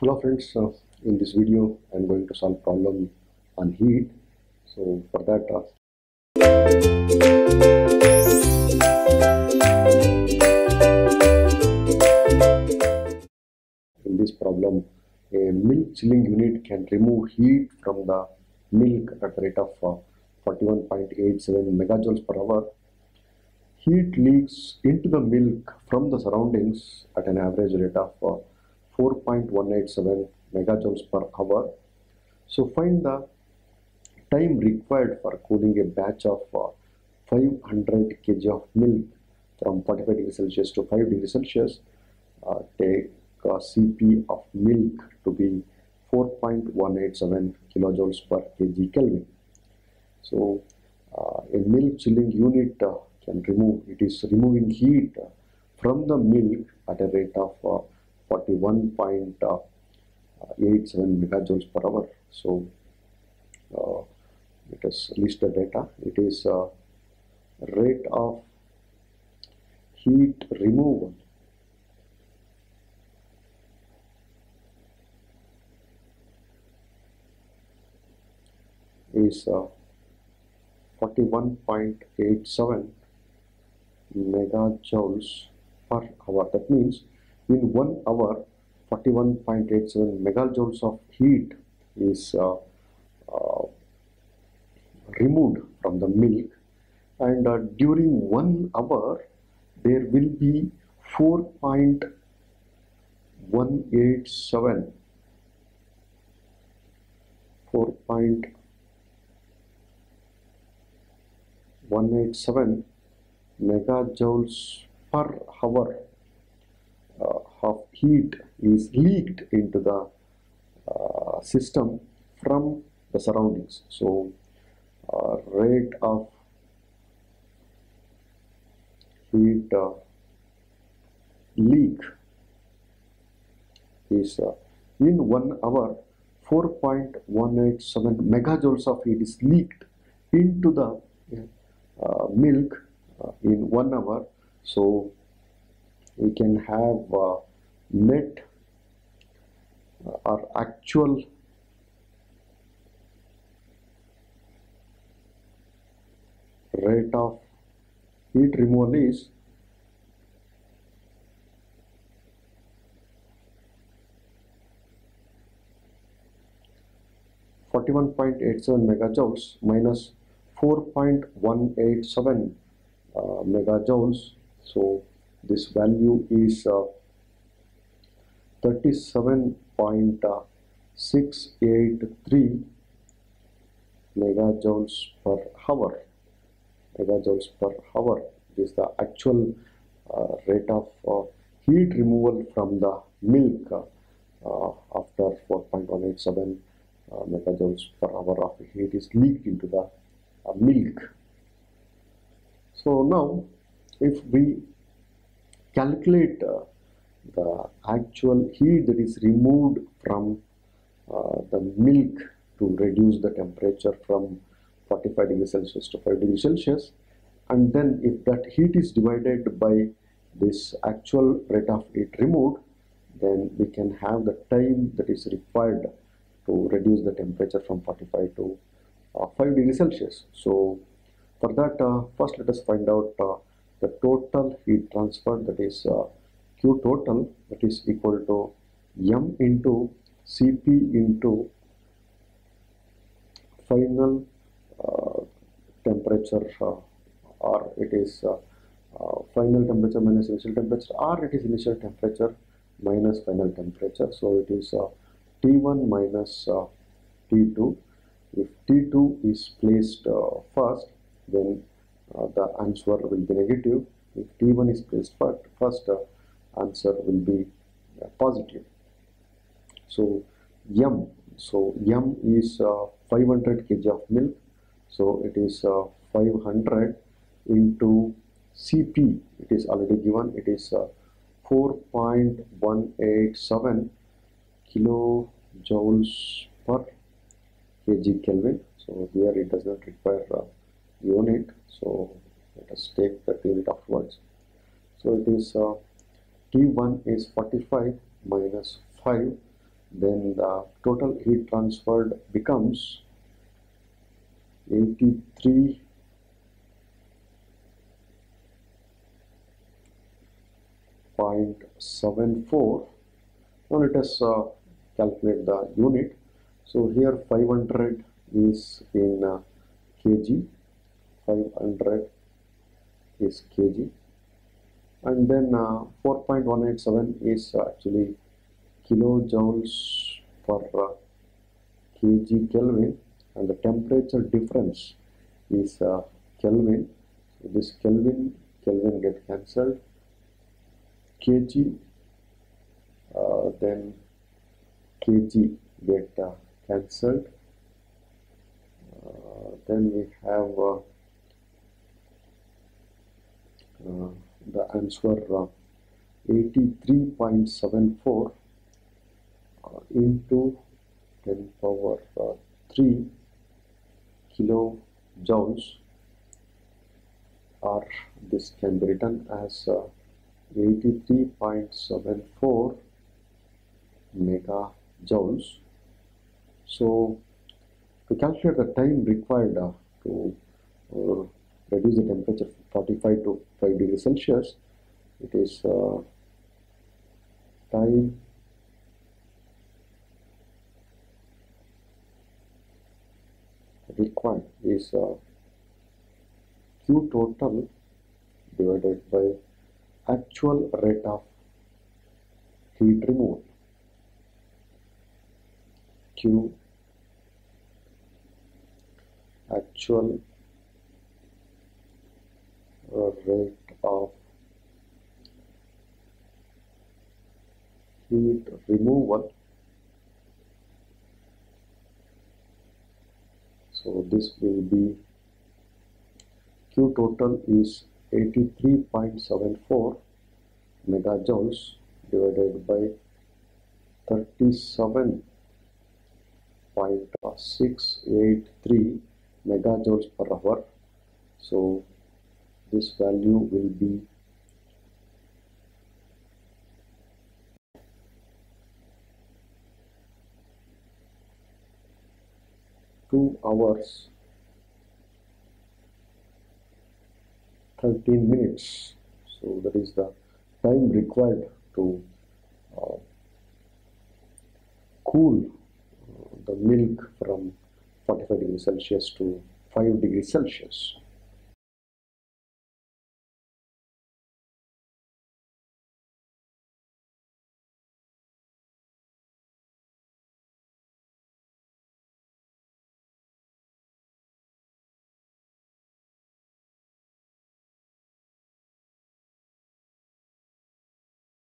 hello friends. Uh, in this video i'm going to solve problem on heat. So for that uh, in this problem a milk chilling unit can remove heat from the milk at rate of uh, 41.87 megajoules per hour. Heat leaks into the milk from the surroundings at an average rate of uh, 4.187 megajoules per hour. So find the time required for cooling a batch of uh, 500 kg of milk from 45 degrees Celsius to 5 degrees Celsius. Uh, take a CP of milk to be 4.187 kilojoules per kg Kelvin. So uh, a milk chilling unit uh, can remove, it is removing heat from the milk at a rate of uh, 41.87 megajoules per hour. So uh, let us list the data. It is uh, rate of heat removal is uh, 41.87 megajoules per hour. That means in one hour 41.87 megajoules of heat is uh, uh, removed from the milk. And uh, during one hour there will be 4.187 4.187 megajoules per hour of heat is leaked into the uh, system from the surroundings. So, uh, rate of heat uh, leak is uh, in one hour 4.187 megajoules of heat is leaked into the uh, milk uh, in one hour. So, we can have net or actual rate of heat removal is Forty-one point eight seven megajoules minus four point one eight seven uh, megajoules. So this value is uh, 37.683 megajoules per hour. Megajoules per hour is the actual uh, rate of uh, heat removal from the milk uh, after 4.187 uh, megajoules per hour of heat is leaked into the uh, milk. So now if we calculate uh, the actual heat that is removed from uh, the milk to reduce the temperature from 45 degrees Celsius to 5 degrees Celsius and then if that heat is divided by this actual rate of heat removed then we can have the time that is required to reduce the temperature from 45 to uh, 5 degrees Celsius. So for that uh, first let us find out uh, the total heat transfer that is uh, Q total that is equal to M into Cp into final uh, temperature uh, or it is uh, uh, final temperature minus initial temperature. Or it is initial temperature minus final temperature. So it is uh, T1 minus uh, T2 if T2 is placed first then the answer will be negative. If T1 is placed first, first answer will be uh, positive. So M so M is uh, 500 kg of milk. So it is uh, 500 into Cp it is already given. It is uh, 4.187 kilojoules per kg Kelvin. So here it does not require uh, unit. So let us take that unit afterwards. So it is uh, T1 is 45 minus 5 then the total heat transferred becomes 83 0.74 now let us uh, calculate the unit. So here 500 is in uh, kg. 500 is kg and then uh, 4.187 is actually kilojoules per uh, kg kelvin. And the temperature difference is uh, kelvin. So this kelvin kelvin get cancelled. Kg uh, then kg get uh, cancelled. Uh, then we have the answer uh, 83.74 uh, into 10 power uh, 3 kilojoules or this can be written as uh, 83.74 megajoules. So to calculate the time required uh, to uh, reduce the temperature from 45 to 5 degrees Celsius, it is uh, time required is uh, Q total divided by actual rate of heat removal. Q actual rate of heat removal. So this will be Q total is 83.74 megajoules divided by 37.683 megajoules per hour. So this value will be two hours 13 minutes. So that is the time required to uh, cool uh, the milk from 45 degrees celsius to 5 degrees celsius